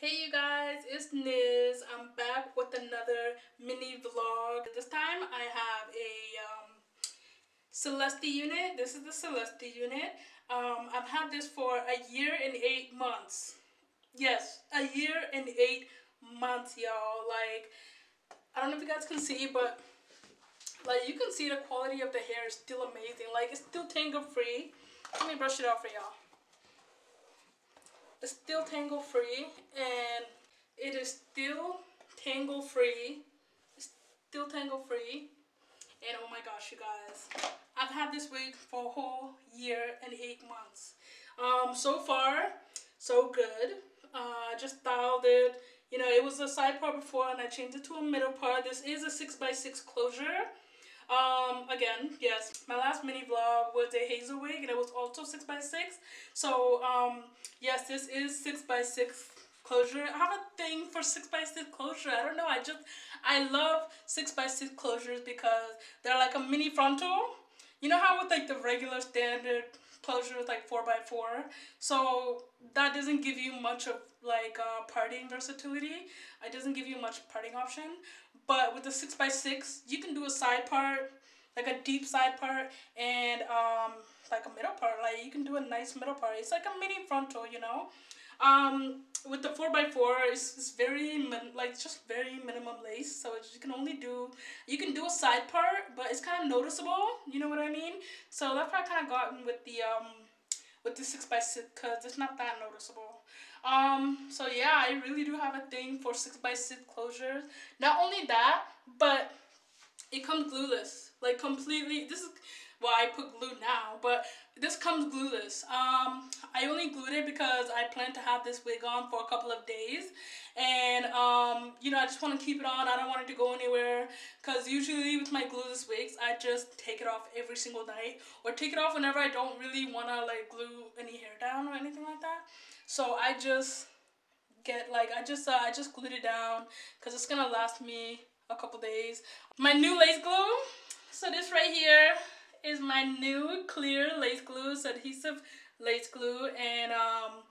Hey you guys, it's Niz. I'm back with another mini vlog. This time I have a um, Celesty unit. This is the Celesty unit. Um, I've had this for a year and eight months. Yes, a year and eight months, y'all. Like, I don't know if you guys can see, but like you can see the quality of the hair is still amazing. Like, it's still tangle free. Let me brush it off for y'all. It's still tangle free and it is still tangle free. It's still tangle free. And oh my gosh, you guys. I've had this wig for a whole year and eight months. Um, so far, so good. Uh, just styled it. You know, it was a side part before and I changed it to a middle part. This is a 6x6 closure. Um, again, yes, my last mini vlog was a hazel wig and it was also 6x6. So, um, yes, this is 6x6 closure. I have a thing for 6x6 closure. I don't know, I just, I love 6x6 closures because they're like a mini frontal. You know how with like the regular standard closure is like 4x4? So that doesn't give you much of like uh, parting versatility. It doesn't give you much parting option. But with the 6x6, you can do a side part, like a deep side part, and um, like a middle part. Like you can do a nice middle part. It's like a mini frontal, you know. Um, with the 4x4, it's, it's very, like, just very minimum lace. So you can only do, you can do a side part, but it's kind of noticeable. You know what I mean? So that's why I kind of gotten with the, um, with the 6x6 because it's not that noticeable. Um, so yeah, I really do have a thing for 6x6 closures. Not only that, but it comes glueless. Like completely, this is, well, I put glue now, but this comes glueless. Um, I only glued it because I plan to have this wig on for a couple of days. And, um, you know, I just want to keep it on. I don't want it to go anywhere. Because usually with my glueless wigs, I just take it off every single night. Or take it off whenever I don't really want to, like, glue any hair down or anything like that. So I just get, like, I just, uh, I just glued it down. Because it's going to last me a couple days. My new lace glue. So this right here is my new clear lace glue. It's adhesive lace glue and um,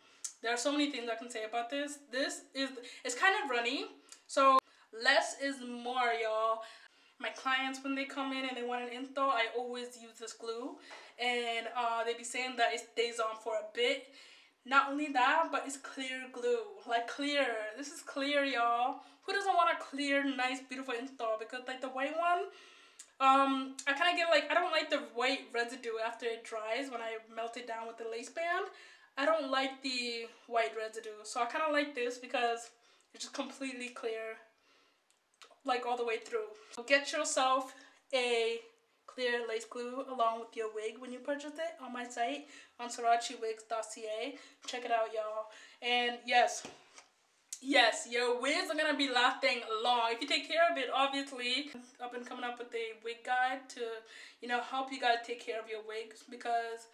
there are so many things I can say about this. This is, it's kind of runny. So less is more, y'all. My clients, when they come in and they want an install, I always use this glue. And uh, they be saying that it stays on for a bit. Not only that, but it's clear glue. Like clear. This is clear, y'all. Who doesn't want a clear, nice, beautiful install? Because like the white one, um, I kind of get like, I don't like the white residue after it dries when I melt it down with the lace band. I don't like the white residue. So I kind of like this because it's just completely clear, like all the way through. So get yourself a clear lace glue along with your wig when you purchase it on my site on seraccewigs.ca. Check it out, y'all. And yes, Yes, your wigs are gonna be lasting long. If you take care of it, obviously, I've been coming up with a wig guide to, you know, help you guys take care of your wigs because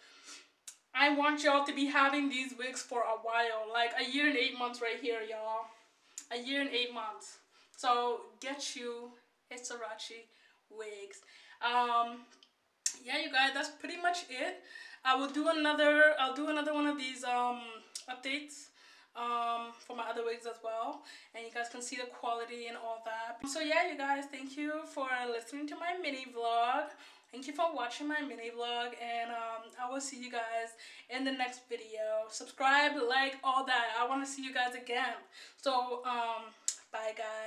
I want y'all to be having these wigs for a while, like a year and eight months right here, y'all. A year and eight months. So get you a Seracce wigs. Um, yeah, you guys, that's pretty much it. I will do another. I'll do another one of these um updates um, for my other wigs as well. And you guys can see the quality and all that. So yeah, you guys, thank you for listening to my mini vlog. Thank you for watching my mini vlog. And um, I will see you guys in the next video. Subscribe, like, all that. I want to see you guys again. So, um, bye guys.